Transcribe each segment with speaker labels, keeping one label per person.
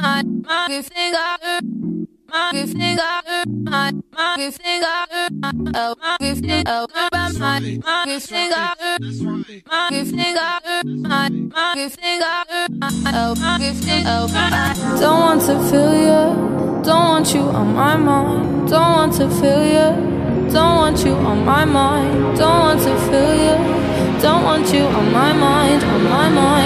Speaker 1: my my finger my finger my my finger oh my finger oh my my my finger my finger my my finger oh my finger oh don't want to feel you don't want you on my mind. Don't want to feel you don't want you on my mind. Don't want to feel you don't want you on my mind. On my mind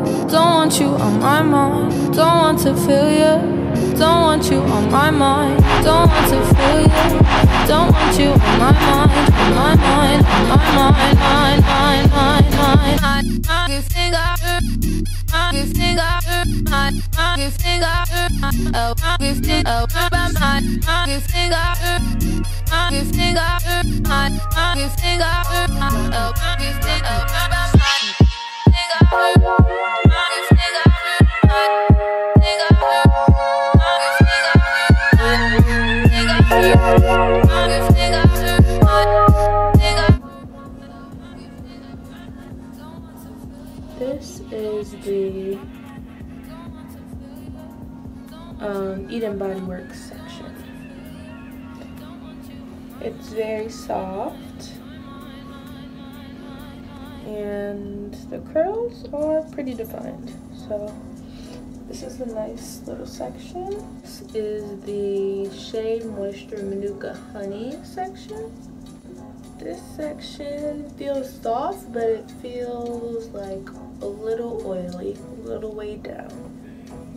Speaker 1: want you on my mind. Don't want to feel you don't want you on my mind. Don't want to feel you don't want you on my mind. On my mind. On my mind. Mind mind mind mind. My finger my finger my my finger oh my finger oh my my my my my my finger oh my finger oh my
Speaker 2: This is the um, Eden Body Works section. It's very soft and the curls are pretty defined. So this is a nice little section. This is the Shea Moisture Manuka Honey section. This section feels soft, but it feels like a little oily, a little weighed down.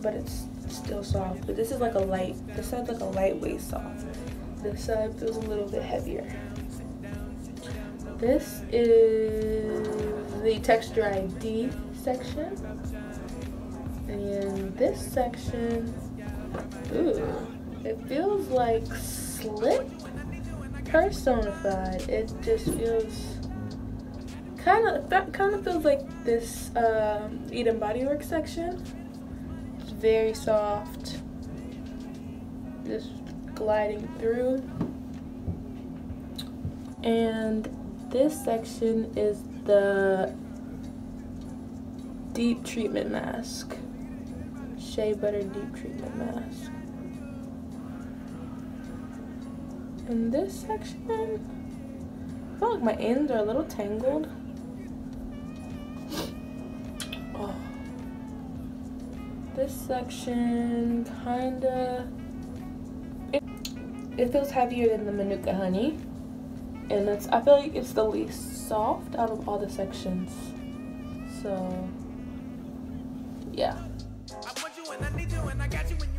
Speaker 2: But it's still soft. But this is like a light, this side's like a lightweight soft. This side feels a little bit heavier. This is the Texture ID section. And this section, ooh, it feels like slick personified. It just feels kind of that kind of feels like this um, Eden Bodywork section. It's very soft, just gliding through. And this section is the deep treatment mask. Shea Butter Deep Treatment Mask. In this section, I feel like my ends are a little tangled. Oh. This section kinda, it, it feels heavier than the Manuka Honey. And it's, I feel like it's the least soft out of all the sections. So, yeah.
Speaker 3: I got you in